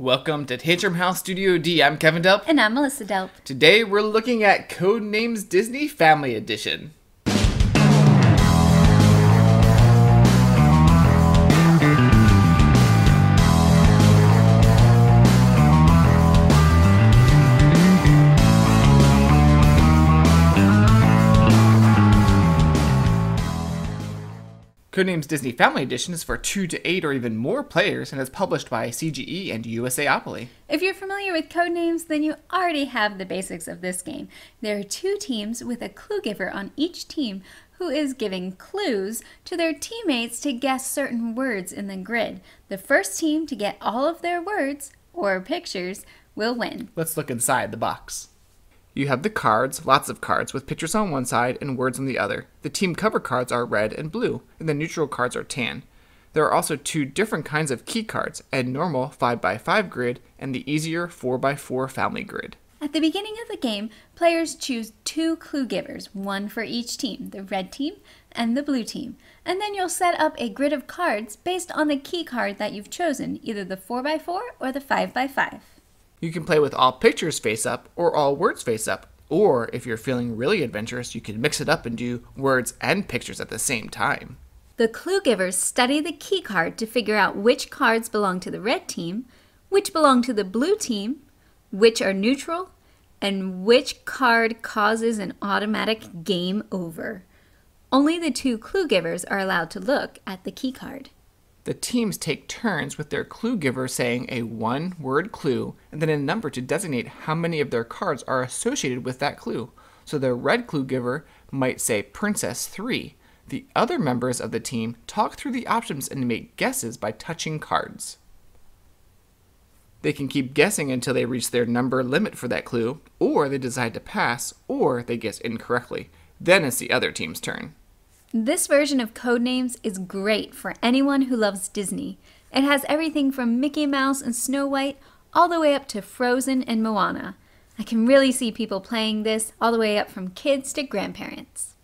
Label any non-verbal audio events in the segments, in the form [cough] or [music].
Welcome to Tantrum House Studio D. I'm Kevin Delp. And I'm Melissa Delp. Today we're looking at Codenames Disney Family Edition. Codenames Disney Family Edition is for 2 to 8 or even more players and is published by CGE and USAopoly. If you're familiar with Codenames, then you already have the basics of this game. There are two teams with a clue giver on each team who is giving clues to their teammates to guess certain words in the grid. The first team to get all of their words, or pictures, will win. Let's look inside the box. You have the cards, lots of cards, with pictures on one side and words on the other. The team cover cards are red and blue, and the neutral cards are tan. There are also two different kinds of key cards, a normal 5x5 grid and the easier 4x4 family grid. At the beginning of the game, players choose two clue givers, one for each team, the red team and the blue team. And then you'll set up a grid of cards based on the key card that you've chosen, either the 4x4 or the 5x5. You can play with all pictures face up or all words face up. Or if you're feeling really adventurous, you can mix it up and do words and pictures at the same time. The clue givers study the key card to figure out which cards belong to the red team, which belong to the blue team, which are neutral, and which card causes an automatic game over. Only the two clue givers are allowed to look at the key card. The teams take turns with their clue giver saying a one word clue and then a number to designate how many of their cards are associated with that clue. So the red clue giver might say Princess 3. The other members of the team talk through the options and make guesses by touching cards. They can keep guessing until they reach their number limit for that clue, or they decide to pass, or they guess incorrectly. Then it's the other team's turn. This version of Codenames is great for anyone who loves Disney. It has everything from Mickey Mouse and Snow White all the way up to Frozen and Moana. I can really see people playing this all the way up from kids to grandparents.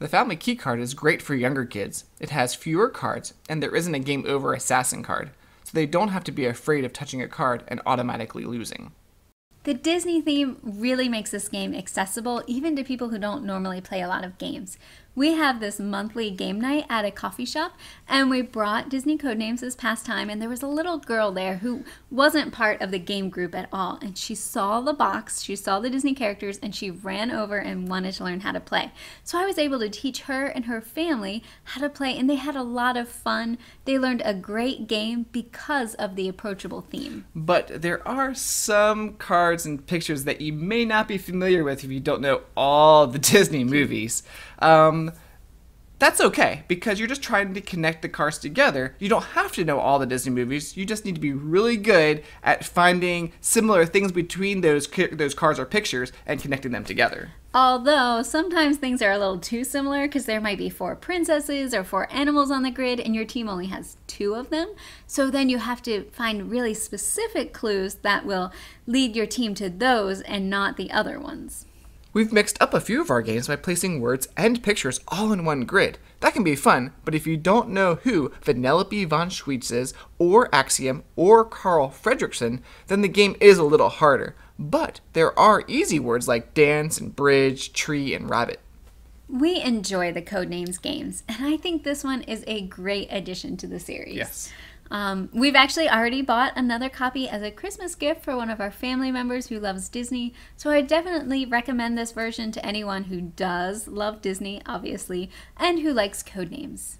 The family key card is great for younger kids. It has fewer cards, and there isn't a game over assassin card, so they don't have to be afraid of touching a card and automatically losing. The Disney theme really makes this game accessible even to people who don't normally play a lot of games we have this monthly game night at a coffee shop and we brought Disney Codenames this past time and there was a little girl there who wasn't part of the game group at all and she saw the box, she saw the Disney characters and she ran over and wanted to learn how to play. So I was able to teach her and her family how to play and they had a lot of fun. They learned a great game because of the approachable theme. But there are some cards and pictures that you may not be familiar with if you don't know all the [laughs] Disney movies. Um, that's okay because you're just trying to connect the cars together. You don't have to know all the Disney movies. You just need to be really good at finding similar things between those those cars or pictures and connecting them together. Although sometimes things are a little too similar because there might be four princesses or four animals on the grid and your team only has two of them. So then you have to find really specific clues that will lead your team to those and not the other ones. We've mixed up a few of our games by placing words and pictures all in one grid. That can be fun, but if you don't know who Vanellope von Schweetz is, or Axiom, or Carl Fredricksen, then the game is a little harder. But there are easy words like dance and bridge, tree, and rabbit. We enjoy the Codenames games, and I think this one is a great addition to the series. Yes. Um, we've actually already bought another copy as a Christmas gift for one of our family members who loves Disney, so I definitely recommend this version to anyone who does love Disney, obviously, and who likes Codenames.